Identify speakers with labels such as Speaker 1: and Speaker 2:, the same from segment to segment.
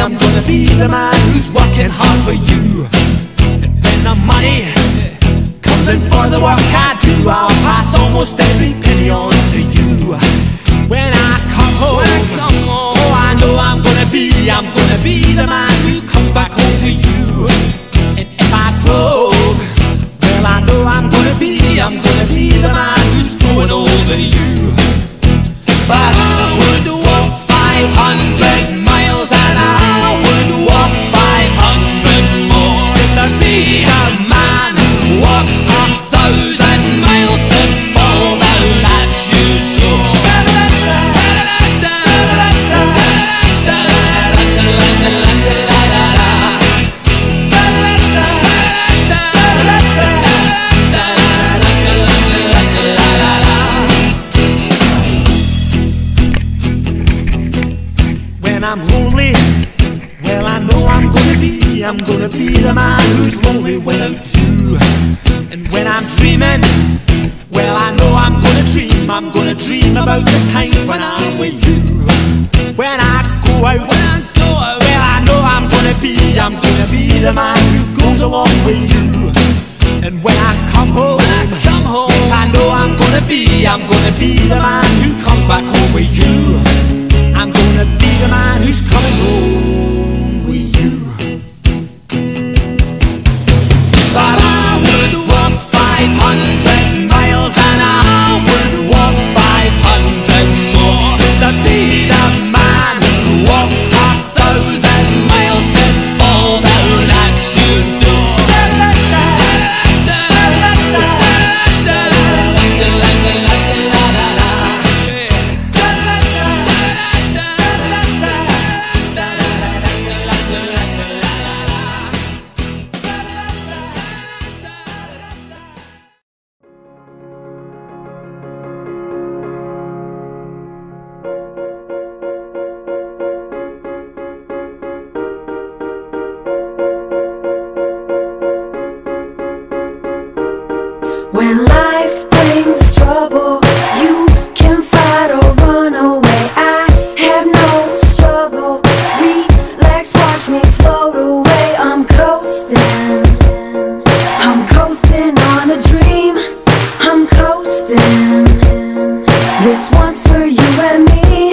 Speaker 1: I'm gonna be, the man who's working hard for you. When the money comes in for the work I do, I'll pass almost every penny on to you. I'm gonna be the man who comes back home to you. And when I'm dreaming, well I know I'm gonna dream, I'm gonna dream about the time when I'm with you. When I go out, when I go out, well I know I'm gonna be, I'm gonna be the man who goes along with you. And when I come home, when I come home, yes I know I'm gonna be, I'm gonna be the man who comes back home with you. You and
Speaker 2: me.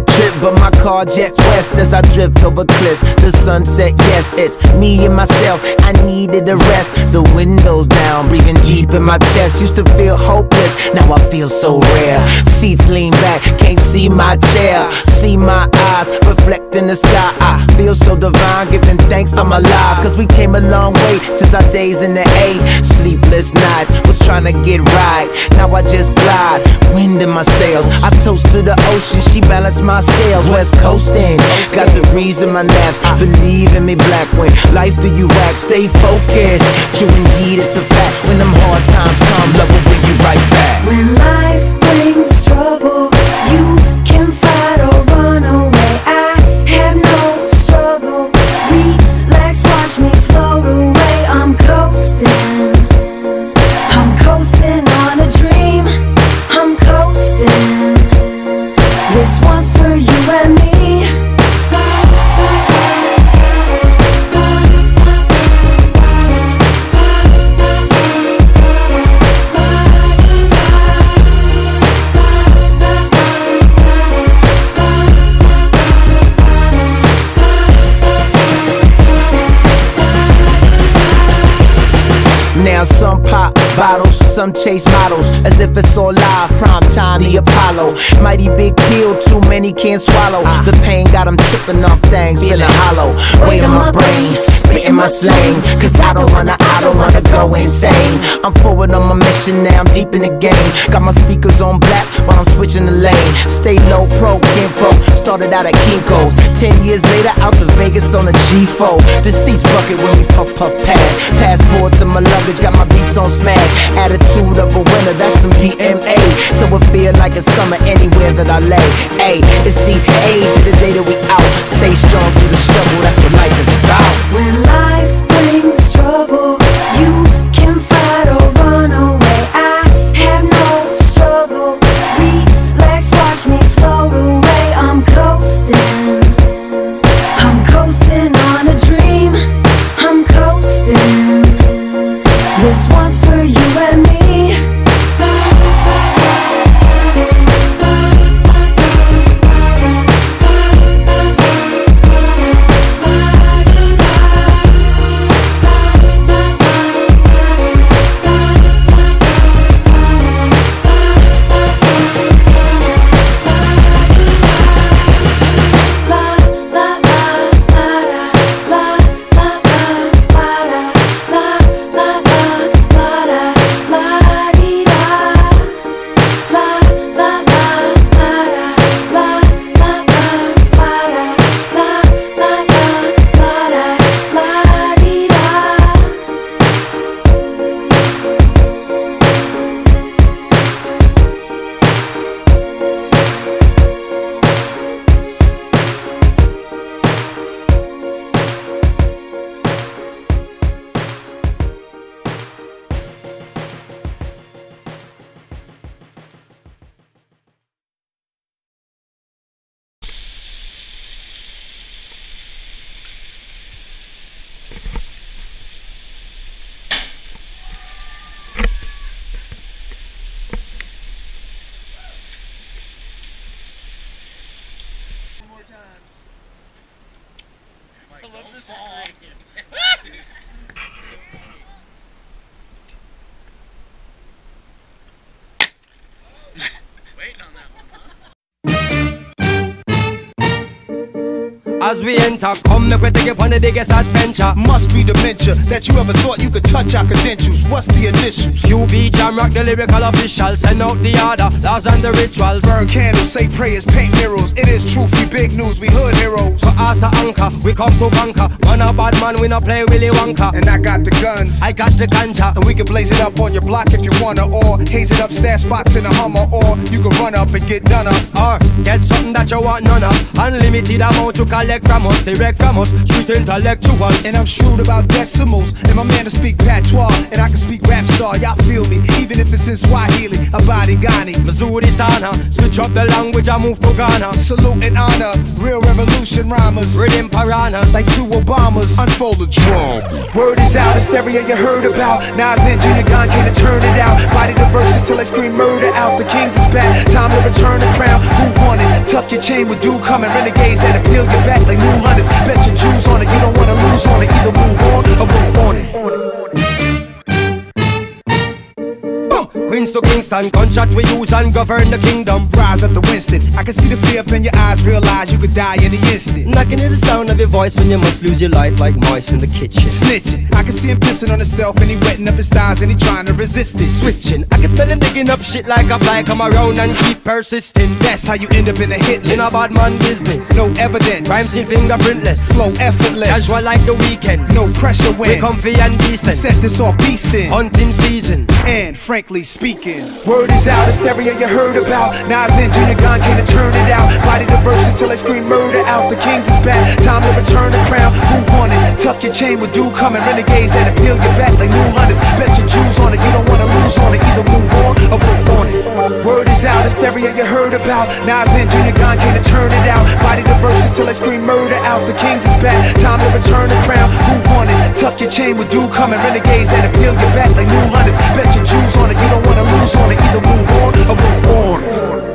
Speaker 3: To set trip, but my car jets west as I drift over cliffs. The sunset, yes, it's me and myself. I needed a rest. The windows down, breathing deep in my chest. Used to feel hopeless, now I feel so rare. Seats lean back, can't see my chair. See my eyes reflecting the sky. I feel so divine, giving thanks I'm alive. Cause we came a long way since our days in the A. Sleepless nights, was trying to get right. Now I just glide, wind in my sails. I toast to the ocean, she balanced my scales. West coasting, got degrees in my naps. Believe in me, black when life do you act. Stay focused, true indeed, it's a fact. When them hard times come, love will bring you right back.
Speaker 2: When life brings trouble,
Speaker 3: chase models, as if it's all live. Prime time, the Apollo. Mighty big pill, too many can't swallow. The pain got them tripping off things, feeling hollow. Weight on my brain, spitting my slang. Cause I don't wanna, I don't wanna go insane. I'm forward on my mission now, I'm deep in the game. Got my speakers on black while I'm switching the lane. Stay low, pro, kinfolk. Started out at Kinko's. Ten years later, out to Vegas on a G4. The seats bucket when we puff, puff, pass. Passport to my luggage, got my beats on smash. Attitude of a winner, that's some DMA. So it feel like a summer anywhere that I lay. A, it's C, A to the day that we out. Stay strong
Speaker 2: once This
Speaker 4: As we enter, come make we take you on the biggest adventure.
Speaker 5: Must be dementia that you ever thought you could touch our credentials. What's the initials?
Speaker 4: QB Jam Rock, the lyrical official. Send out the order, laws and the rituals.
Speaker 5: Burn candles, say prayers, paint murals. It is truth, we big news, we hood heroes.
Speaker 4: For us to anchor, we come to conquer. Man a bad man, we not play Willy Wonka.
Speaker 5: And I got the guns.
Speaker 4: I got the ganja.
Speaker 5: And we can blaze it up on your block if you wanna, or haze it up, stash spots in a Hummer, or you can run up and get done up.
Speaker 4: Or get something that you want none of. Unlimited amount to collect from us, direct from us, street intellectuals.
Speaker 5: And I'm shrewd about decimals, and my man to speak patois, and I can speak rap star. Y'all feel me, even if it's in Swahili, Abadi Ghani.
Speaker 4: Missouri Sana, switch up the language, I move to Ghana.
Speaker 5: Salute and honor, real revolution rhymers.
Speaker 4: Rhythm piranhas,
Speaker 5: Like two Obamas, unfold the drum. Word is out, hysteria you heard about. Nas and Junior Gong came to turn it out. Body the verses till I scream murder out. The Kings is back, time to return the crown. Who won it? Tuck your chain with dude coming. Renegades that appeal your back like new hunters. Bet your Jews on it, you don't wanna lose on it. Either move on or move on it.
Speaker 4: Queens to Kingston, gunshot we use and govern the kingdom.
Speaker 5: Rise up to Winston. I can see the fear up in your eyes, realize you could die any instant.
Speaker 4: And I can hear the sound of your voice when you must lose your life like mice in the kitchen.
Speaker 5: Snitching. I can see him pissing on himself and he wetting up his thighs and he trying to resist it.
Speaker 4: Switching, I can smell him digging up shit like a fly. Come around and keep persisting.
Speaker 5: That's how you end up in a hit list.
Speaker 4: In a bad man business.
Speaker 5: No evidence.
Speaker 4: Crime scene fingerprintless.
Speaker 5: Flow effortless.
Speaker 4: Casual like the weekend.
Speaker 5: No pressure when
Speaker 4: We comfy and decent.
Speaker 5: set this off beastin'.
Speaker 4: Hunting season.
Speaker 5: And frankly speaking, word is out, hysteria you heard about. Nas and came to turn it out. Body the verses till I scream murder out. The Kings is back, time to return the crown. Who won it? Tuck your chain with dude coming. Renegades that appeal your back like new hunters. Bet your Jews on it, you don't wanna lose on it. Either move on or move on it. Word is out, hysteria you heard about. Nas and came to turn it out. Body the verses till I scream murder out. The Kings is back, time to return the crown. Who won it? Tuck your chain with dude coming. Renegades that appeal your back like new hunters. Bet your Jews on it, you don't wanna lose on it. Either move on or move on.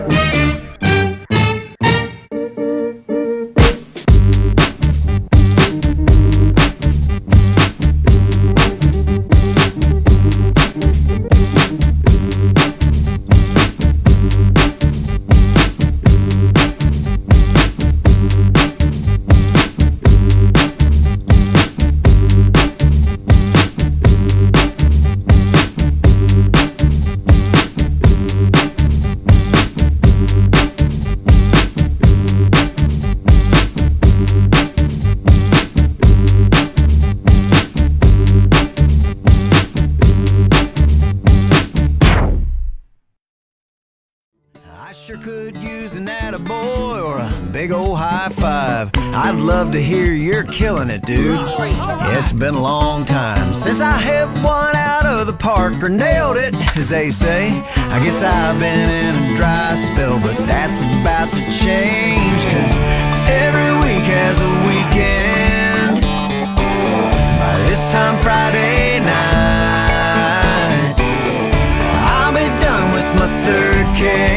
Speaker 6: Love to hear you're killing it, dude. It's been a long time since I hit one out of the park or nailed it, as they say. I guess I've been in a dry spell, but that's about to change, cause every week has a weekend. By this time Friday night, I'll be done with my third can